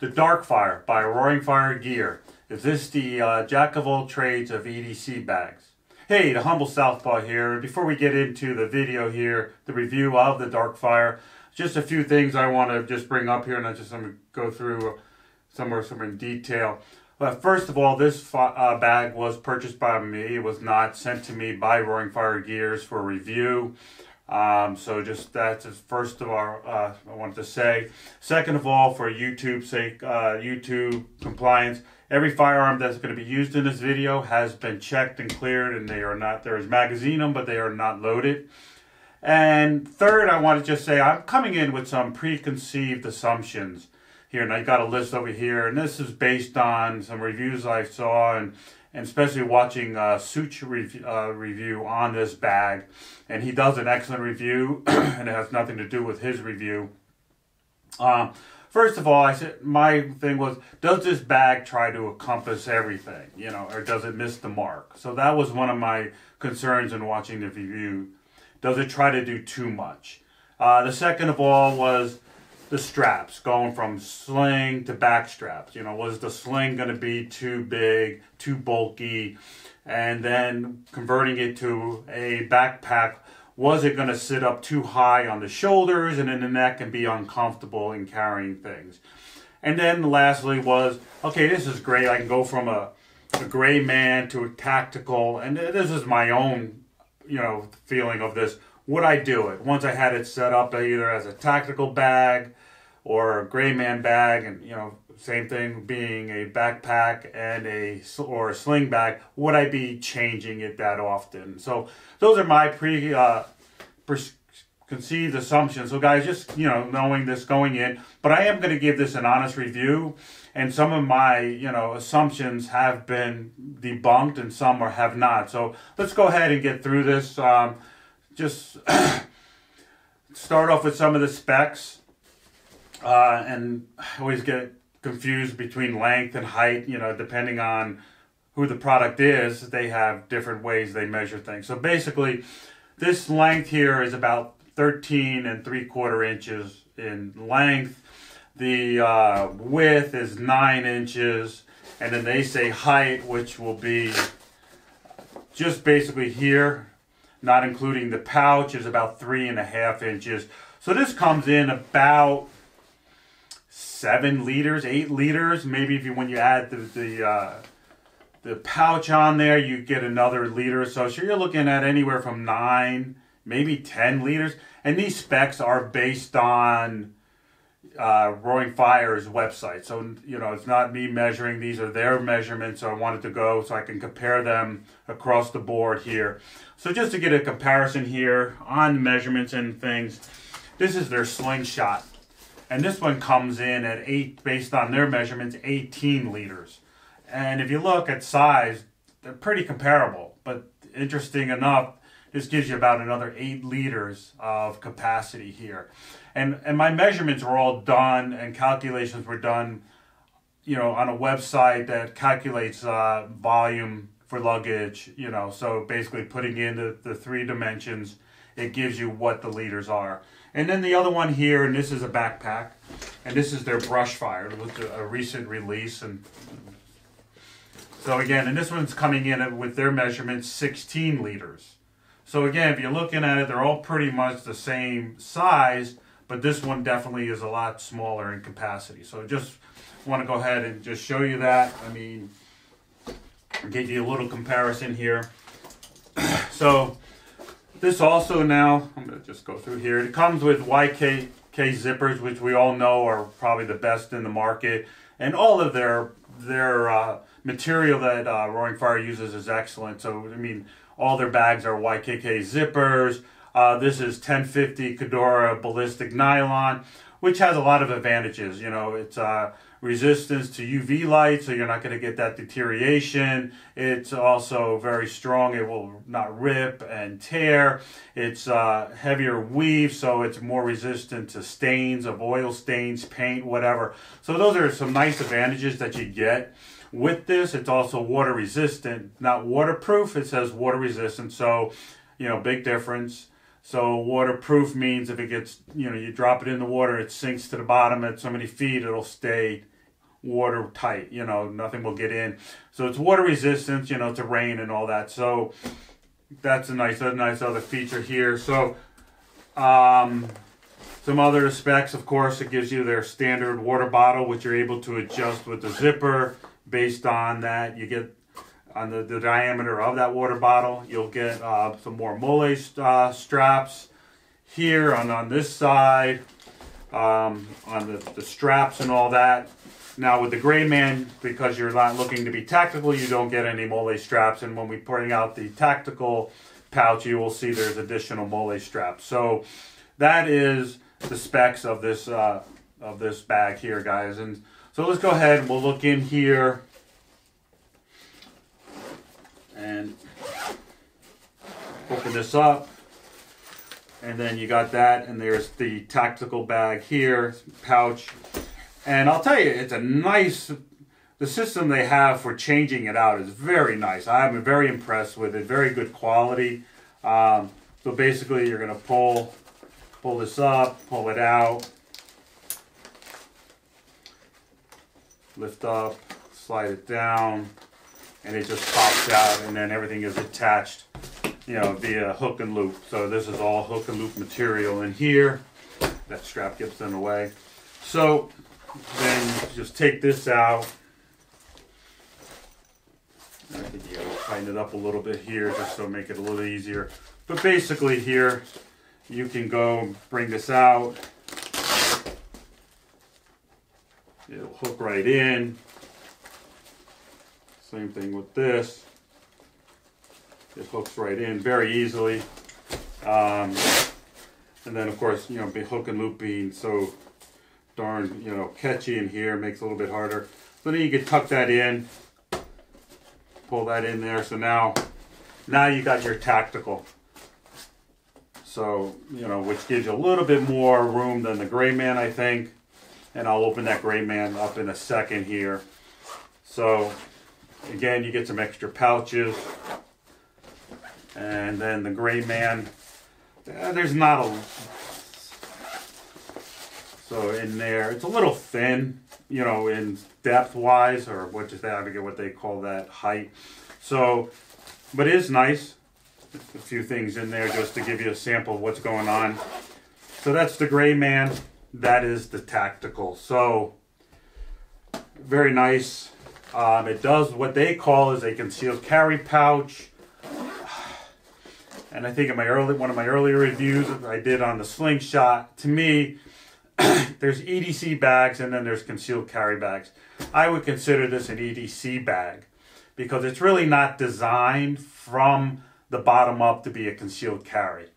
The Darkfire by Roaring Fire Gear. Is this the uh, jack of all trades of EDC bags? Hey, the Humble Southpaw here. Before we get into the video here, the review of the Darkfire, just a few things I want to just bring up here and I just want to go through some of some in detail. But first of all, this uh, bag was purchased by me. It was not sent to me by Roaring Fire Gears for review. Um, so just that's first of all uh, I wanted to say. Second of all, for YouTube's sake, uh, YouTube compliance, every firearm that's going to be used in this video has been checked and cleared, and they are not. There is magazine them, but they are not loaded. And third, I want to just say I'm coming in with some preconceived assumptions here, and I got a list over here, and this is based on some reviews I saw and and especially watching uh, Sootch rev- uh, review on this bag, and he does an excellent review, and it has nothing to do with his review. Um, first of all, I said my thing was, does this bag try to encompass everything, you know, or does it miss the mark? So that was one of my concerns in watching the review. Does it try to do too much? Uh, the second of all was the straps going from sling to back straps. You know, was the sling going to be too big, too bulky? And then converting it to a backpack, was it going to sit up too high on the shoulders and in the neck and be uncomfortable in carrying things? And then lastly was, okay, this is great. I can go from a, a gray man to a tactical, and this is my own, you know, feeling of this would I do it once I had it set up either as a tactical bag or a gray man bag, and you know, same thing being a backpack and a or a sling bag? Would I be changing it that often? So those are my pre uh, conceived assumptions. So guys, just you know, knowing this going in, but I am going to give this an honest review, and some of my you know assumptions have been debunked, and some are have not. So let's go ahead and get through this. Um, just start off with some of the specs. Uh, and I always get confused between length and height, you know, depending on who the product is, they have different ways they measure things. So basically, this length here is about 13 and 3 quarter inches in length. The uh, width is 9 inches. And then they say height, which will be just basically here not including the pouch, is about three and a half inches. So this comes in about seven liters, eight liters. Maybe if you when you add the the uh, the pouch on there, you get another liter so. So you're looking at anywhere from nine, maybe ten liters. And these specs are based on uh, Roaring Fire's website. So, you know, it's not me measuring, these are their measurements. So I wanted to go so I can compare them across the board here. So just to get a comparison here on measurements and things, this is their slingshot. And this one comes in at eight, based on their measurements, 18 liters. And if you look at size, they're pretty comparable. But interesting enough, this gives you about another eight liters of capacity here. And, and my measurements were all done and calculations were done, you know, on a website that calculates uh, volume for luggage, you know, so basically putting in the, the three dimensions, it gives you what the liters are. And then the other one here, and this is a backpack, and this is their brush fire with a recent release. And so again, and this one's coming in with their measurements 16 liters. So again, if you're looking at it, they're all pretty much the same size, but this one definitely is a lot smaller in capacity. So just want to go ahead and just show you that. I mean, get you a little comparison here. so this also now, I'm going to just go through here. It comes with YKK zippers, which we all know are probably the best in the market. And all of their their uh, material that uh, Roaring Fire uses is excellent. So, I mean, all their bags are YKK zippers. Uh, this is 1050 Cordura ballistic nylon, which has a lot of advantages. You know, it's uh, resistance to UV light, so you're not going to get that deterioration. It's also very strong. It will not rip and tear. It's uh, heavier weave, so it's more resistant to stains of oil stains, paint, whatever. So those are some nice advantages that you get. With this, it's also water resistant, not waterproof. It says water resistant, so you know, big difference. So waterproof means if it gets, you know, you drop it in the water, it sinks to the bottom at so many feet, it'll stay watertight. You know, nothing will get in. So it's water resistant. You know, to rain and all that. So that's a nice, a nice other feature here. So, um, some other specs, of course, it gives you their standard water bottle, which you're able to adjust with the zipper. Based on that, you get on the, the diameter of that water bottle. You'll get uh, some more Molle uh, straps here on, on this side, um, on the, the straps and all that. Now with the gray man, because you're not looking to be tactical, you don't get any Molle straps. And when we bring out the tactical pouch, you will see there's additional Molle straps. So that is the specs of this uh, of this bag here, guys. And so let's go ahead. And we'll look in here and open this up. And then you got that, and there's the tactical bag here, pouch. And I'll tell you, it's a nice, the system they have for changing it out is very nice. I'm very impressed with it, very good quality. Um, so basically you're gonna pull, pull this up, pull it out, lift up, slide it down, and it just pops out and then everything is attached you know via hook and loop. So this is all hook and loop material in here. That strap gets in the way. So then just take this out. I think you gotta tighten it up a little bit here just so make it a little easier. But basically here you can go bring this out. It'll hook right in same thing with this. It hooks right in very easily. Um, and then of course, you know, hook and loop being so darn, you know, catchy in here makes it a little bit harder. So then you can tuck that in, pull that in there. So now, now you got your tactical. So, you know, which gives you a little bit more room than the gray man, I think. And I'll open that gray man up in a second here. So Again, you get some extra pouches. And then the Grayman, uh, there's not a, so in there, it's a little thin, you know, in depth wise, or what is that, I forget what they call that, height. So, but it is nice. A few things in there just to give you a sample of what's going on. So that's the Gray Man. That is the tactical. So, very nice. Um, it does what they call is a concealed carry pouch. And I think in my early one of my earlier reviews I did on the slingshot, to me, there's EDC bags and then there's concealed carry bags. I would consider this an EDC bag because it's really not designed from the bottom up to be a concealed carry.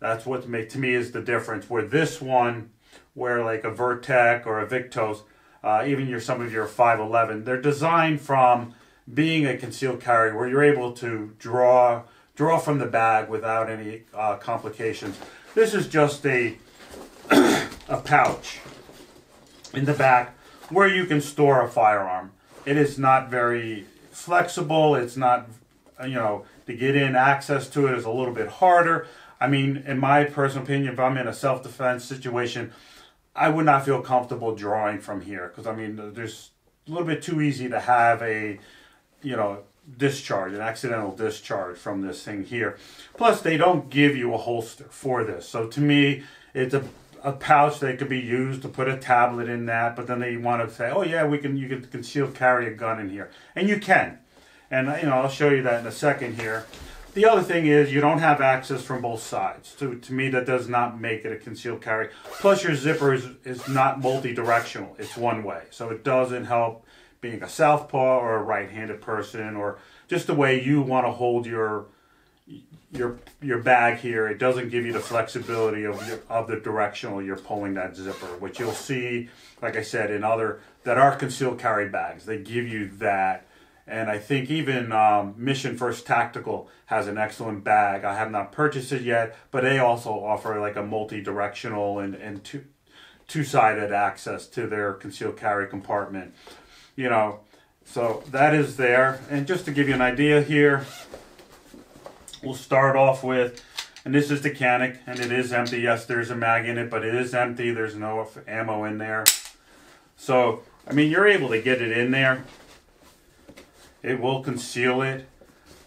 That's what to me is the difference. Where this one, where like a Vertx or a Viktos, uh, even your some of your 511. They're designed from being a concealed carry where you're able to draw draw from the bag without any uh, complications. This is just a a pouch in the back where you can store a firearm. It is not very flexible. It's not you know to get in access to it is a little bit harder. I mean, in my personal opinion, if I'm in a self-defense situation, I would not feel comfortable drawing from here because I mean, there's a little bit too easy to have a, you know, discharge, an accidental discharge from this thing here. Plus, they don't give you a holster for this. So to me, it's a, a pouch that could be used to put a tablet in that, but then they want to say, oh yeah, we can, you can conceal carry a gun in here. And you can. And, you know, I'll show you that in a second here. The other thing is you don't have access from both sides. To, to me, that does not make it a concealed carry. Plus, your zipper is, is not multi-directional. It's one way. So it doesn't help being a southpaw or a right-handed person or just the way you want to hold your your your bag here. It doesn't give you the flexibility of your, of the directional you're pulling that zipper, which you'll see, like I said, in other that are concealed carry bags. They give you that and I think even um, Mission First Tactical has an excellent bag. I have not purchased it yet, but they also offer like a multi-directional and, and two, two-sided access to their concealed carry compartment. You know, so that is there. And just to give you an idea here, we'll start off with, and this is the Canik, and it is empty. Yes, there's a mag in it, but it is empty. There's no ammo in there. So I mean, you're able to get it in there. It will conceal it,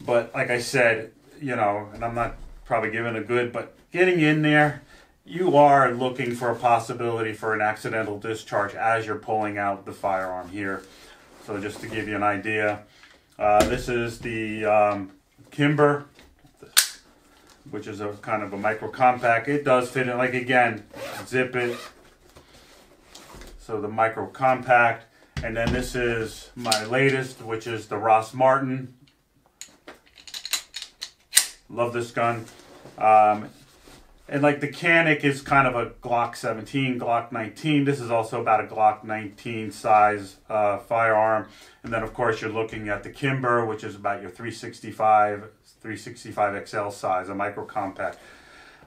but like I said, you know, and I'm not probably giving a good, but getting in there, you are looking for a possibility for an accidental discharge as you're pulling out the firearm here. So just to give you an idea, uh, this is the um, Kimber, which is a kind of a micro compact. It does fit in, like again, zip it. So the micro compact. And then this is my latest, which is the Rost Martin. Love this gun. Um, and like the Canik is kind of a Glock 17, Glock 19. This is also about a Glock 19 size uh, firearm. And then of course you're looking at the Kimber, which is about your 365, 365 XL size, a micro compact.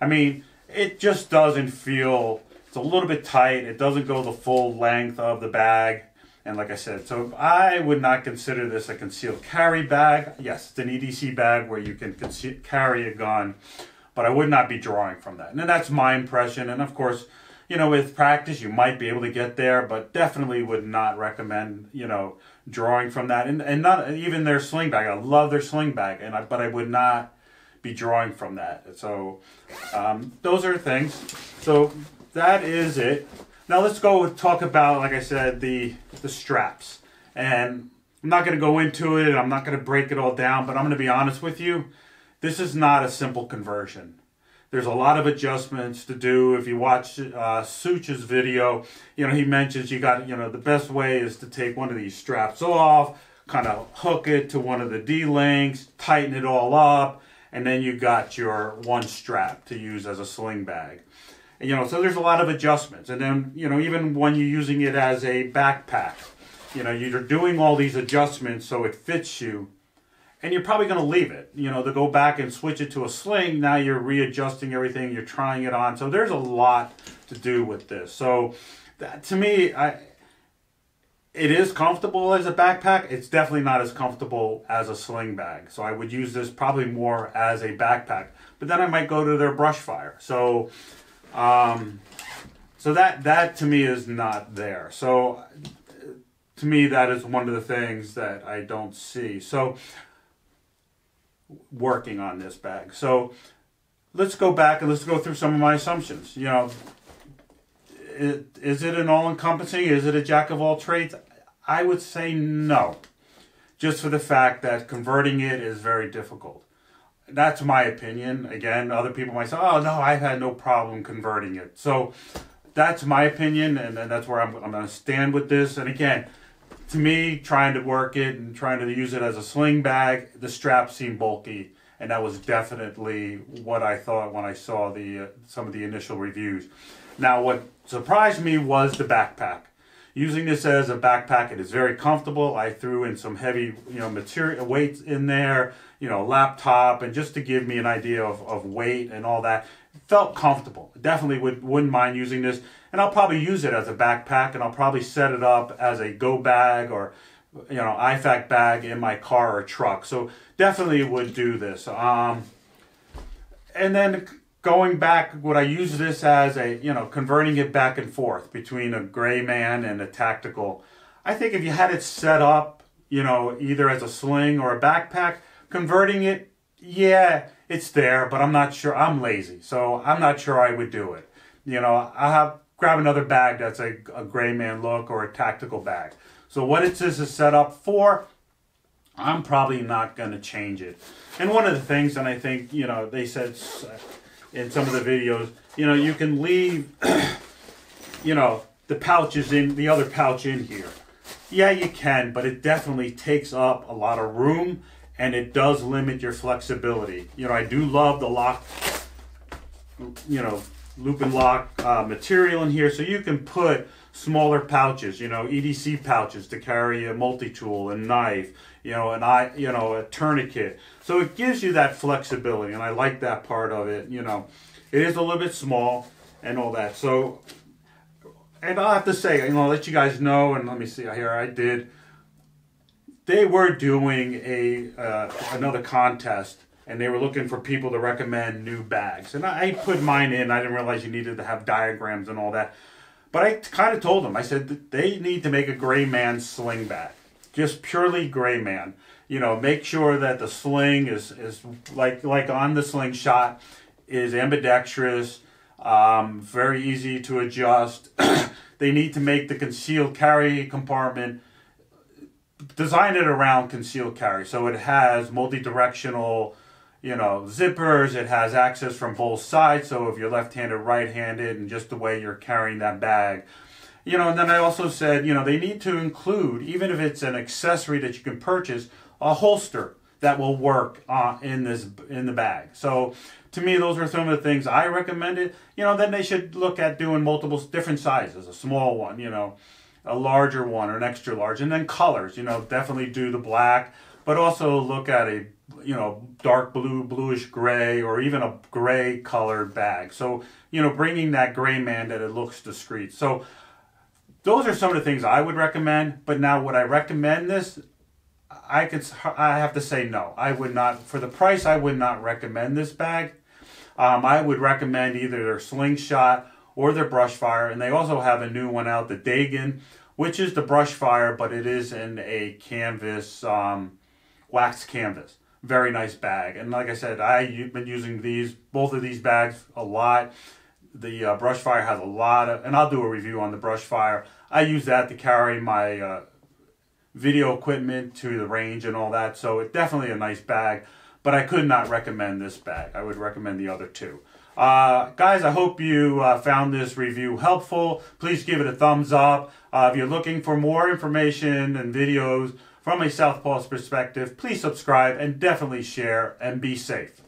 I mean, it just doesn't feel, it's a little bit tight. It doesn't go the full length of the bag. And like I said, so I would not consider this a concealed carry bag. Yes, it's an EDC bag where you can carry a gun, but I would not be drawing from that. And that's my impression. And of course, you know, with practice, you might be able to get there, but definitely would not recommend, you know, drawing from that. And, and not even their sling bag. I love their sling bag, and I, but I would not be drawing from that. So um, those are things. So that is it. Now let's go talk about, like I said, the the straps. And I'm not going to go into it. I'm not going to break it all down, but I'm going to be honest with you. This is not a simple conversion. There's a lot of adjustments to do. If you watch uh, Sootch's video, you know he mentions you got you know the best way is to take one of these straps off, kind of hook it to one of the D links, tighten it all up, and then you got your one strap to use as a sling bag you know, so there's a lot of adjustments. And then, you know, even when you're using it as a backpack, you know, you're doing all these adjustments so it fits you. And you're probably going to leave it, you know, to go back and switch it to a sling. Now you're readjusting everything, you're trying it on. So there's a lot to do with this. So that, to me, I, it is comfortable as a backpack. It's definitely not as comfortable as a sling bag. So I would use this probably more as a backpack. But then I might go to their brush fire. So um, so that that to me is not there. So to me, that is one of the things that I don't see. So working on this bag. So let's go back and let's go through some of my assumptions. You know, it, is it an all-encompassing? Is it a jack of all trades? I would say no, just for the fact that converting it is very difficult that's my opinion. Again, other people might say, "Oh no, I've had no problem converting it." So that's my opinion, and, and that's where I'm, I'm going to stand with this. And again, to me, trying to work it and trying to use it as a sling bag, the straps seem bulky, and that was definitely what I thought when I saw the uh, some of the initial reviews. Now, what surprised me was the backpack. Using this as a backpack, it is very comfortable. I threw in some heavy, you know, material weights in there, you know, laptop, and just to give me an idea of, of weight and all that. Felt comfortable. Definitely would wouldn't mind using this, and I'll probably use it as a backpack, and I'll probably set it up as a go bag or you know IFAK bag in my car or truck. So definitely would do this. Um, and then going back, would I use this as a, you know, converting it back and forth between a gray man and a tactical? I think if you had it set up, you know, either as a sling or a backpack, converting it, yeah, it's there, but I'm not sure. I'm lazy, so I'm not sure I would do it. You know, I have grab another bag that's a, a gray man look or a tactical bag. So what it is is set up for, I'm probably not going to change it. And one of the things, and I think, you know, they said in some of the videos, you know, you can leave, you know, the pouches in, the other pouch in here. Yeah, you can, but it definitely takes up a lot of room and it does limit your flexibility. You know, I do love the lock, you know, loop and lock uh, material in here, so you can put smaller pouches, you know, EDC pouches to carry a multi-tool, a knife, you know, an eye, you know, a tourniquet. So it gives you that flexibility, and I like that part of it. You know, it is a little bit small and all that. So, and I'll have to say, you know, I'll let you guys know, and let me see here. I did. They were doing a uh, another contest and they were looking for people to recommend new bags. And I put mine in. I didn't realize you needed to have diagrams and all that. But I kind of told them, I said they need to make a gray man sling bag, just purely gray man. You know, make sure that the sling is is like like on the slingshot is ambidextrous, um, very easy to adjust. they need to make the concealed carry compartment design it around concealed carry so it has multi-directional you know zippers it has access from both sides so if you're left-handed right-handed and just the way you're carrying that bag you know and then i also said you know they need to include even if it's an accessory that you can purchase a holster that will work uh, in this in the bag so to me those are some of the things i recommended you know then they should look at doing multiple different sizes a small one you know a larger one or an extra large, and then colors. You know, definitely do the black, but also look at a you know dark blue, bluish gray, or even a gray colored bag. So you know, bringing that gray man that it looks discreet. So those are some of the things I would recommend. But now, would I recommend this? I could. I have to say no. I would not for the price. I would not recommend this bag. Um, I would recommend either their slingshot or their brush fire. And they also have a new one out, the Dagan, which is the brush fire, but it is in a canvas, um, wax canvas. Very nice bag. And like I said, I've been using these, both of these bags a lot. The uh, brush fire has a lot of, and I'll do a review on the brush fire. I use that to carry my uh, video equipment to the range and all that. So it's definitely a nice bag, but I could not recommend this bag. I would recommend the other two. Uh, guys, I hope you uh, found this review helpful. Please give it a thumbs up. Uh, if you're looking for more information and videos from a Southpaw's perspective, please subscribe and definitely share and be safe.